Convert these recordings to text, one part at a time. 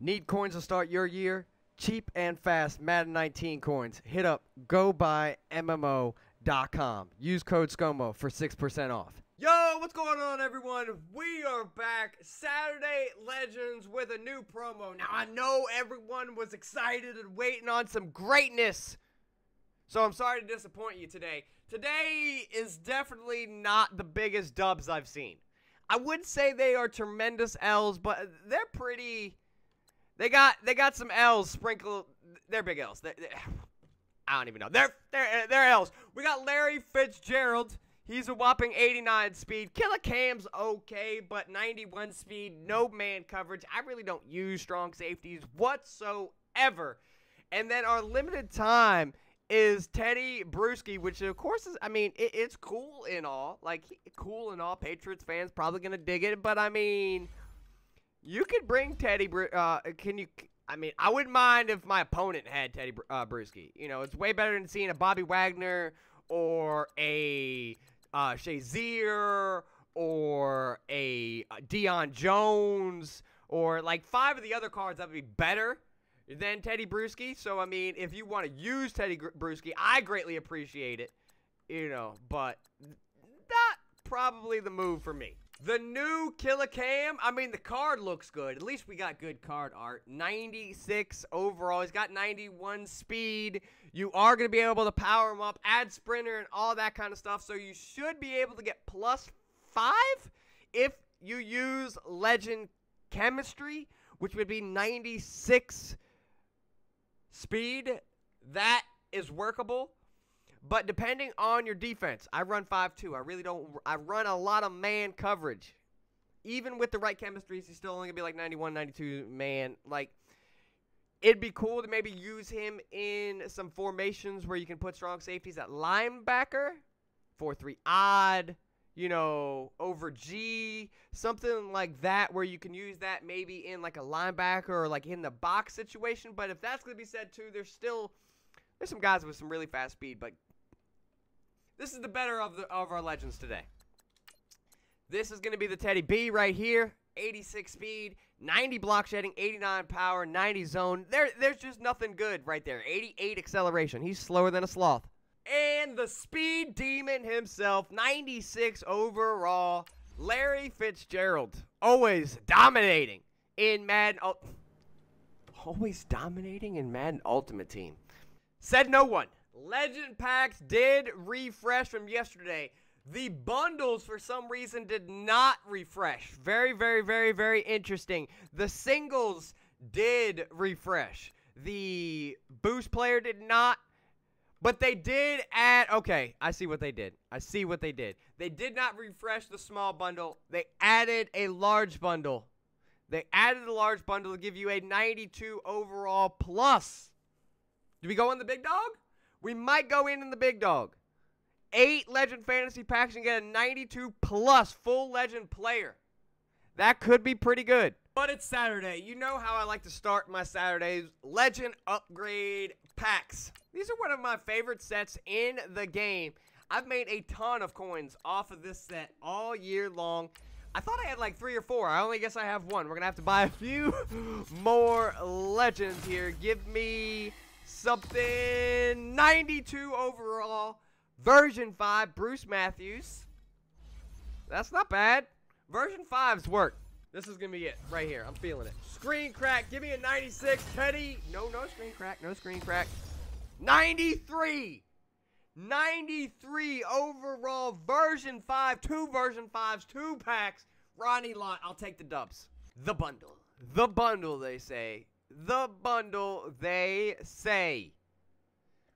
Need coins to start your year? Cheap and fast Madden 19 coins. Hit up gobuyMMO.com. Use code SCOMO for 6% off. Yo, what's going on, everyone? We are back. Saturday Legends with a new promo. Now, I know everyone was excited and waiting on some greatness. So, I'm sorry to disappoint you today. Today is definitely not the biggest dubs I've seen. I would say they are tremendous L's, but they're pretty. They got they got some L's sprinkled. They're big L's. They're, they're, I don't even know. They're they're they're L's. We got Larry Fitzgerald. He's a whopping 89 speed. Killer Kam's okay, but 91 speed, no man coverage. I really don't use strong safeties whatsoever. And then our limited time is Tedy Bruschi, which of course is, I mean, it, it's cool and all. Like, cool and all. Patriots fans probably going to dig it, but I mean, you could bring Tedy, uh, can you, I mean, I wouldn't mind if my opponent had Tedy uh, Bruschi. You know, it's way better than seeing a Bobby Wagner or a uh, Shazier or a Deion Jones or like five of the other cards that would be better than Tedy Bruschi. So I mean, if you want to use Tedy Bruschi, I greatly appreciate it. You know, but not probably the move for me. The new Killer Kam, I mean, the card looks good. At least we got good card art. 96 overall. He's got 91 speed. You are going to be able to power him up, add sprinter, and all that kind of stuff. So you should be able to get plus five if you use Legend Chemistry, which would be 96 speed. That is workable. But depending on your defense, I run 5-2. I really don't I run a lot of man coverage. Even with the right chemistry, he's still only going to be like 91, 92 man. Like it'd be cool to maybe use him in some formations where you can put strong safeties at linebacker, 4-3 odd, you know, over G, something like that where you can use that maybe in like a linebacker or like in the box situation. But if that's going to be said too, there's still there's some guys with some really fast speed, but this is the better of the of our legends today. This is going to be the Tedy B right here. 86 speed, 90 block shedding, 89 power, 90 zone. There, there's just nothing good right there. 88 acceleration. He's slower than a sloth. And the speed demon himself, 96 overall, Larry Fitzgerald. Always dominating in Madden. Always dominating in Madden Ultimate Team. Said no one. Legend packs did refresh from yesterday. The bundles, for some reason, did not refresh. Very, very, very, very interesting. The singles did refresh. The boost player did not. But they did add. Okay, I see what they did. I see what they did. They did not refresh the small bundle. They added a large bundle. They added a large bundle to give you a 92 overall plus. Do we go on the big dog? We might go in in the big dog eight Legend Fantasy packs and get a 92 plus full Legend player. That could be pretty good. But it's Saturday. You know how I like to start my Saturdays. Legend upgrade packs. These are one of my favorite sets in the game. I've made a ton of coins off of this set all year long. I thought I had like three or four. I only guess I have one. We're going to have to buy a few more legends here. Give me something 92 overall. Version 5, Bruce Matthews. That's not bad. Version 5's work. This is going to be it right here. I'm feeling it. Screen crack. Give me a 96. Tedy. No, no screen crack. No screen crack. 93. 93 overall. Version 5. Two version 5s. Two packs. Ronnie Lott. I'll take the dubs. The bundle. The bundle, they say. The bundle, they say.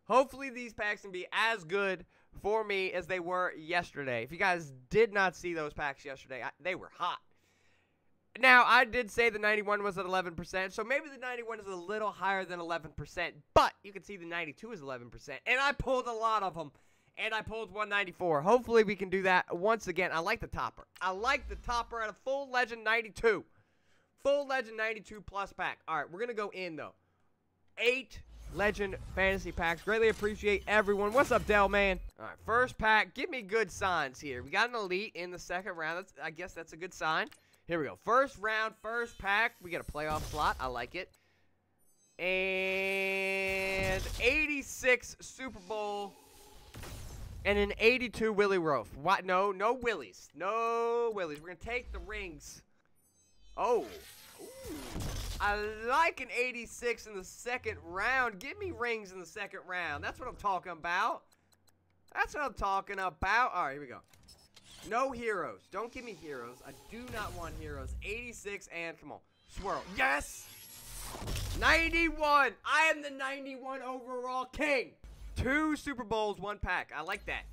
Hopefully these packs can be as good for me as they were yesterday. If you guys did not see those packs yesterday, I, they were hot. Now, I did say the 91 was at 11%, so maybe the 91 is a little higher than 11%, but you can see the 92 is 11%, and I pulled a lot of them, and I pulled 194. Hopefully we can do that once again. I like the topper. I like the topper at a full Legend 92. Full Legend 92 plus pack. All right, we're going to go in, though. Eight Legend Fantasy Packs. Greatly appreciate everyone. What's up, Dell, man? All right, first pack. Give me good signs here. We got an Elite in the second round. That's, I guess that's a good sign. Here we go. First round, first pack. We get a playoff slot. I like it. And 86 Super Bowl. And an 82 Willie Roaf. What? No, no Willies. No Willies. We're going to take the rings. Oh. Ooh. I like an 86 in the second round. Give me rings in the second round. That's what I'm talking about. That's what I'm talking about. All right, here we go. No heroes. Don't give me heroes. I do not want heroes. 86 and come on. Swirl. Yes! 91. I am the 91 overall king. Two Super Bowls, one pack. I like that.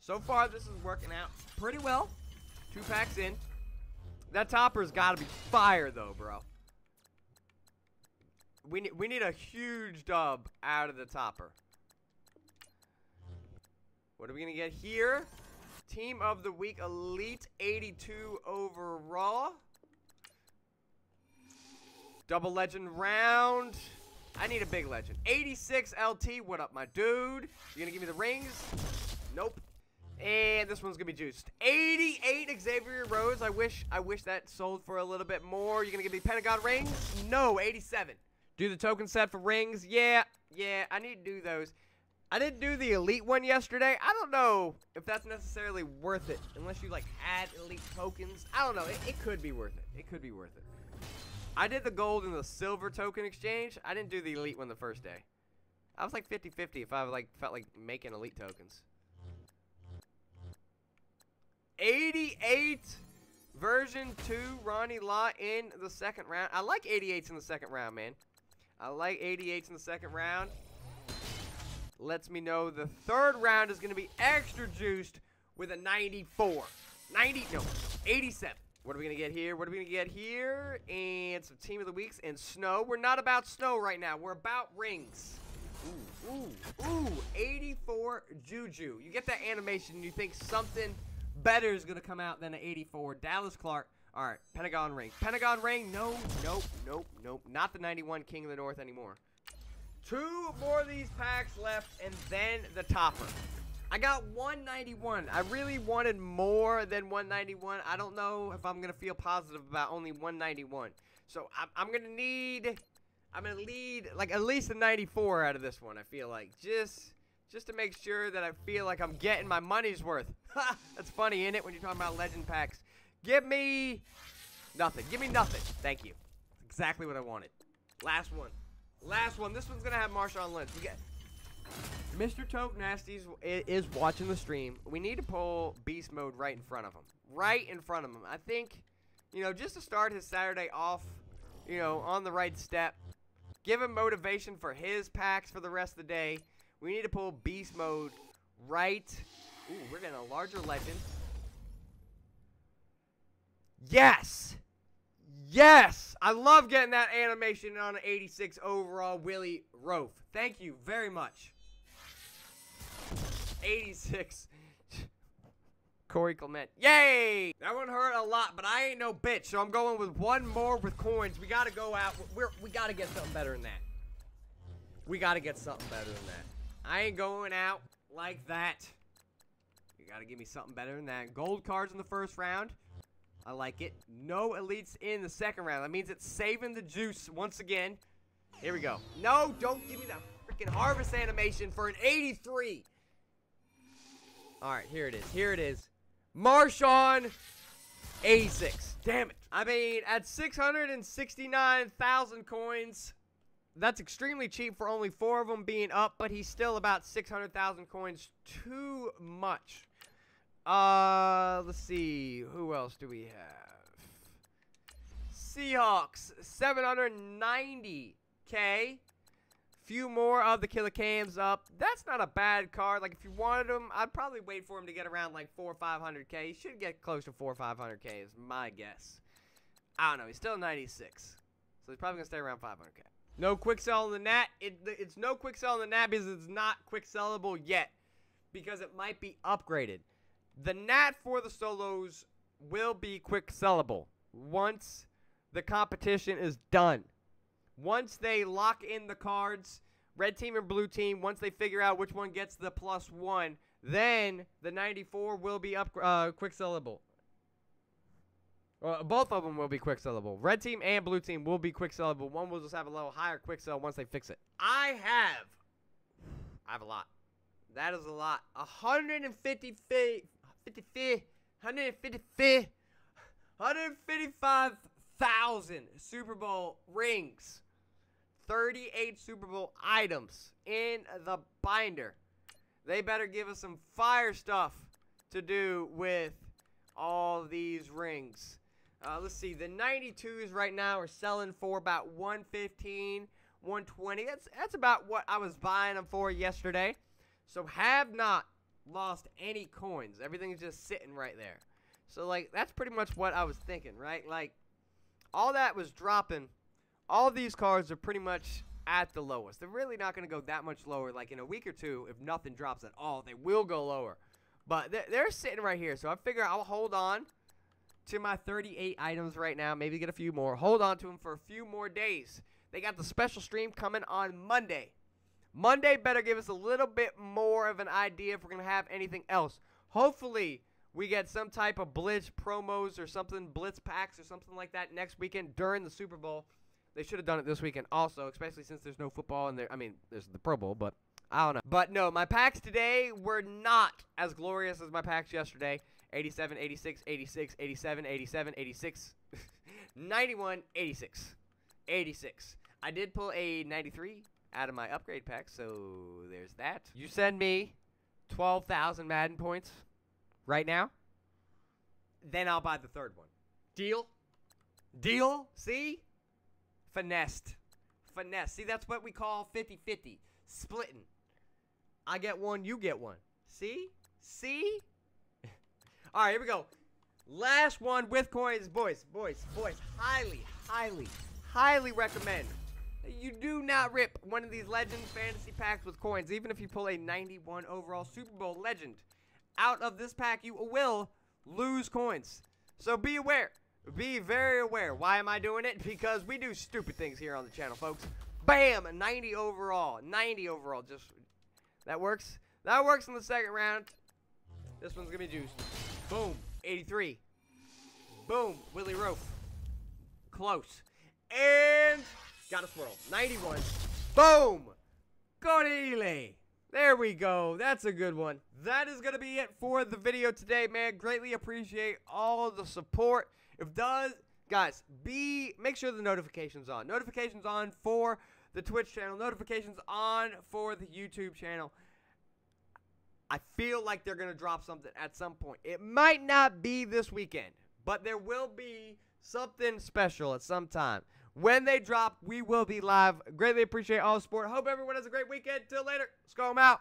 So far, this is working out pretty well. Two packs in. That topper's got to be fire, though, bro. We need, we need a huge dub out of the topper. What are we going to get here? Team of the Week Elite 82 overall. Double legend round. I need a big legend. 86 LT. What up, my dude? You gonna give me the rings? Nope. And this one's gonna be juiced. 88 Xavier Rhodes. I wish I wish that sold for a little bit more. You're gonna give me Pentagon rings? No, 87. Do the token set for rings? Yeah, yeah, I need to do those. I didn't do the elite one yesterday. I don't know if that's necessarily worth it. Unless you like add elite tokens. I don't know. It, it could be worth it. It could be worth it. I did the gold and the silver token exchange. I didn't do the elite one the first day. I was like 50-50 if I like felt like making elite tokens. 88 version 2 Ronnie Lott in the second round. I like 88s in the second round, man. I like 88s in the second round. Lets me know the third round is going to be extra juiced with a 94. 90, no, 87. What are we going to get here? What are we going to get here? And some Team of the Weeks and Snow. We're not about Snow right now. We're about rings. Ooh, ooh, ooh. 84 Juju. You get that animation and you think something better is going to come out than an 84. Dallas Clark. All right, Pentagon Ring. Pentagon Ring, no, nope, nope, nope. Not the 91 King of the North anymore. Two more of these packs left, and then the topper. I got 191. I really wanted more than 191. I don't know if I'm going to feel positive about only 191. So I'm, I'm going to need, I'm going to lead like at least a 94 out of this one, I feel like. Just just to make sure that I feel like I'm getting my money's worth. That's funny, isn't it, when you're talking about legend packs? Give me nothing. Give me nothing. Thank you. exactly what I wanted. Last one. Last one. This one's going to have Marshawn Lynch. We get Mr. Toke Nasties is watching the stream. We need to pull Beast Mode right in front of him. Right in front of him. I think, you know, just to start his Saturday off, you know, on the right step. Give him motivation for his packs for the rest of the day. We need to pull Beast Mode right. Ooh, we're getting a larger legend. Yes! Yes! I love getting that animation on an 86 overall Willie Roaf. Thank you very much. 86. Corey Clement. Yay! That one hurt a lot, but I ain't no bitch, so I'm going with one more with coins. We gotta go out. We're, we gotta get something better than that. We gotta get something better than that. I ain't going out like that. You gotta give me something better than that. Gold cards in the first round. I like it. No elites in the second round. That means it's saving the juice once again. Here we go. No, don't give me that freaking harvest animation for an 83. All right, here it is. Here it is. Marshawn, A6. Damn it. I mean, at 669,000 coins, that's extremely cheap for only four of them being up, but he's still about 600,000 coins too much. Uh, let's see. Who else do we have? Seahawks, 790k. Few more of the Killer Kams up. That's not a bad card. Like, if you wanted him, I'd probably wait for him to get around, like, 4 or 500k. He should get close to 4 or 500k is my guess. I don't know. He's still 96. So he's probably going to stay around 500k. No quick sell on the Nat. It, it's no quick sell on the Nat because it's not quick sellable yet. Because it might be upgraded. The Nat for the solos will be quick sellable once the competition is done. Once they lock in the cards, red team and blue team, once they figure out which one gets the plus one, then the 94 will be up uh, quick sellable. Well, both of them will be quick sellable. Red team and blue team will be quick sellable. One will just have a little higher quick sell once they fix it. I have, I have a lot. That is a lot. 150 50 150 feet, 155,000 Super Bowl rings. 38 Super Bowl items in the binder. They better give us some fire stuff to do with all these rings. Uh, let's see. The 92s right now are selling for about 115, 120. That's that's about what I was buying them for yesterday. So have not lost any coins. Everything's just sitting right there. So like that's pretty much what I was thinking, right? Like all that was dropping. All these cards are pretty much at the lowest. They're really not going to go that much lower. Like in a week or two, if nothing drops at all, they will go lower. But they're, they're sitting right here. So I figure I'll hold on to my 38 items right now. Maybe get a few more. Hold on to them for a few more days. They got the special stream coming on Monday. Monday better give us a little bit more of an idea if we're going to have anything else. Hopefully, we get some type of blitz promos or something, blitz packs or something like that next weekend during the Super Bowl. They should have done it this weekend also, especially since there's no football and there. I mean, there's the Pro Bowl, but I don't know. But no, my packs today were not as glorious as my packs yesterday. 87, 86, 86, 87, 87, 86, 91, 86, 86. I did pull a 93 out of my upgrade pack, so there's that. You send me 12,000 Madden points right now, then I'll buy the third one. Deal? Deal? See? Finessed. Finesse. See, that's what we call 50 50. Splitting. I get one, you get one. See? See? All right, here we go. Last one with coins. Boys, boys, boys. Highly, highly, highly recommend you do not rip one of these Legends fantasy packs with coins. Even if you pull a 91 overall Super Bowl legend out of this pack, you will lose coins. So be aware. Be very aware. Why am I doing it? Because we do stupid things here on the channel, folks. Bam! 90 overall. 90 overall. Just That works. That works in the second round. This one's going to be juiced. Boom. 83. Boom. Willie Roaf. Close. And got a swirl. 91. Boom. Cornele. There we go. That's a good one. That is going to be it for the video today, man. Greatly appreciate all the support. If does, guys, be make sure the notifications on. Notifications on for the Twitch channel. Notifications on for the YouTube channel. I feel like they're going to drop something at some point. It might not be this weekend, but there will be something special at some time. When they drop, we will be live. Greatly appreciate all support. Hope everyone has a great weekend. Till later. Go out.